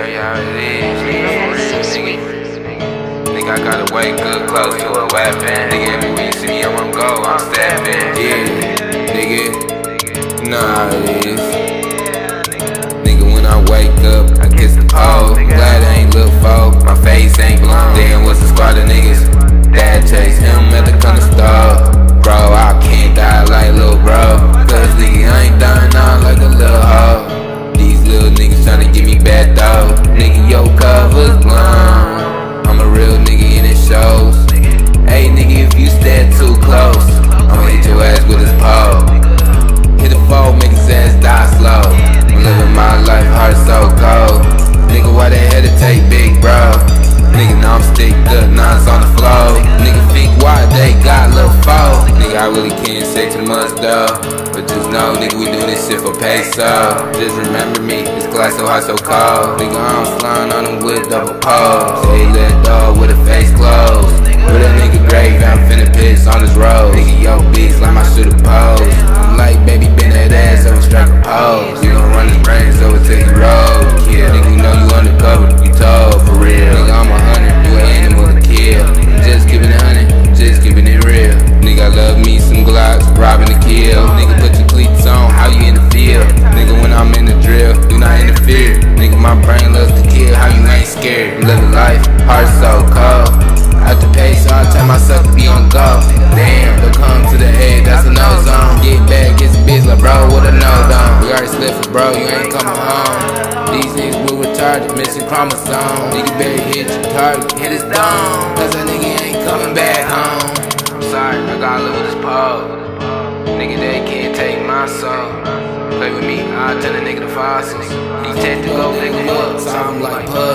tell you how it is. Nigga, I gotta wake up close to a weapon. Nigga, everywhere you see me, I'm on go, I'm stepping. Yeah, nigga, how it is. Nigga, when I wake up, I kiss the pole. Glad I ain't Hey nigga, if you stand too close, I'ma hit your ass with this pole. Hit the phone, make his ass die slow. I'm living my life, heart so cold. Nigga, why they hesitate, big bro? Nigga, now I'm sticked up, it's on the floor. Nigga, think why they got little foe. Nigga, I really can't say too much though. But just know, nigga, we do this shit for peso. Just remember me, this glass so hot, so cold. Nigga, I'm flying on them with double poles. Say let dog with a face closed. With a nigga grave, I'm finna piss on this road. Nigga, yo, bitch, like my shooter pose. I'm like, baby, bend that ass over, strike a pose. You gon' run his brains over till he roll. Yeah, nigga, you know you undercover, you told for real. Nigga, I'm a hundred, you an animal to kill. Just giving it hundred, just giving it real. Nigga, I love me some Glocks, robbing to kill. Nigga, put your cleats on, how you in the field? Nigga, when I'm in the drill, do not interfere. Nigga, my brain loves to kill, how you ain't scared? Living life, heart so cold. Pace, I to be on go. Damn, don't come to the head, that's a no zone. Get back, get some bitch like bro, with a no dome. We already slipped for bro, you ain't coming home. These niggas will retarded, missing chromosome. Nigga better hit your target, hit his dome. Cause that nigga ain't coming back home. I'm sorry, I gotta live with this pole. Nigga, they can't take my soul. Play with me, I'll turn a nigga to fossils. To go, nigga, up. Sound like puzzles.